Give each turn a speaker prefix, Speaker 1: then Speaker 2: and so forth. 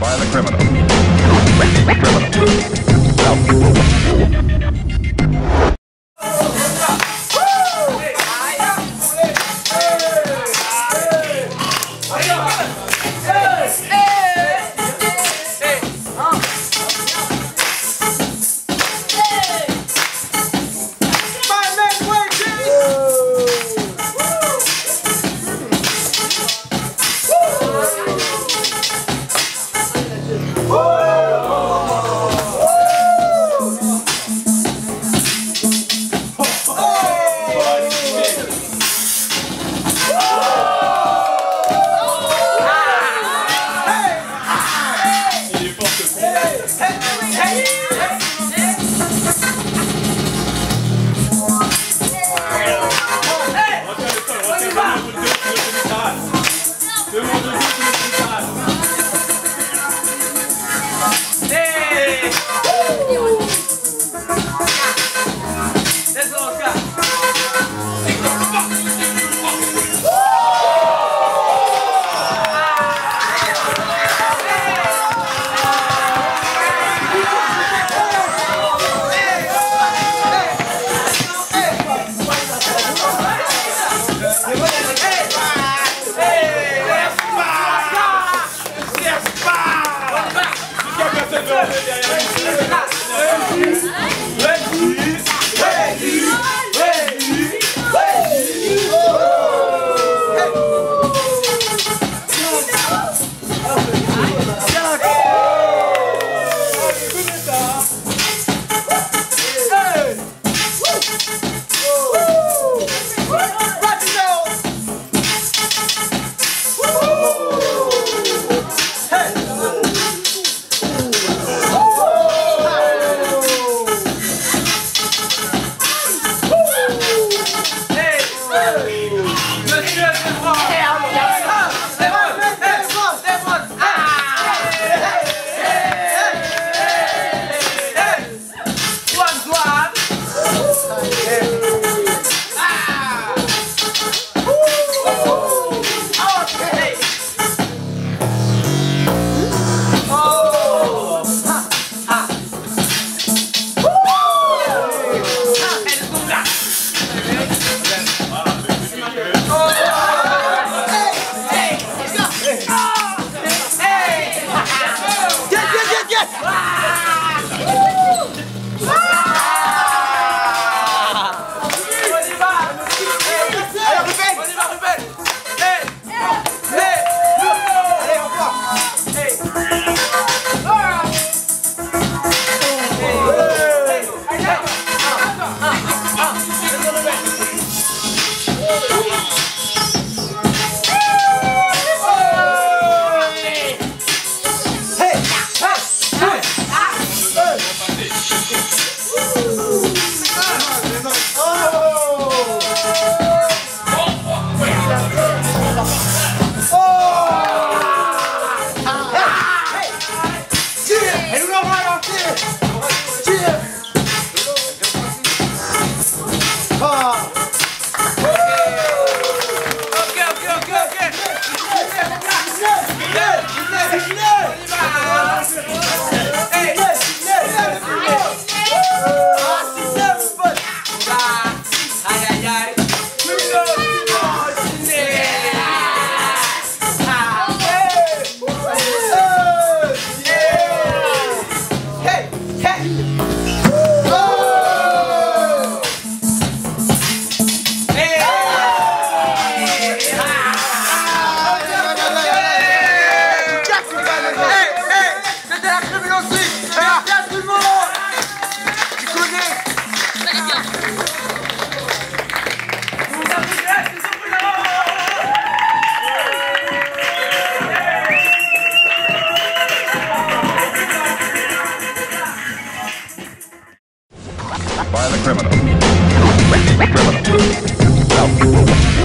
Speaker 1: by the criminal. criminal. Yes. by the criminal. criminal.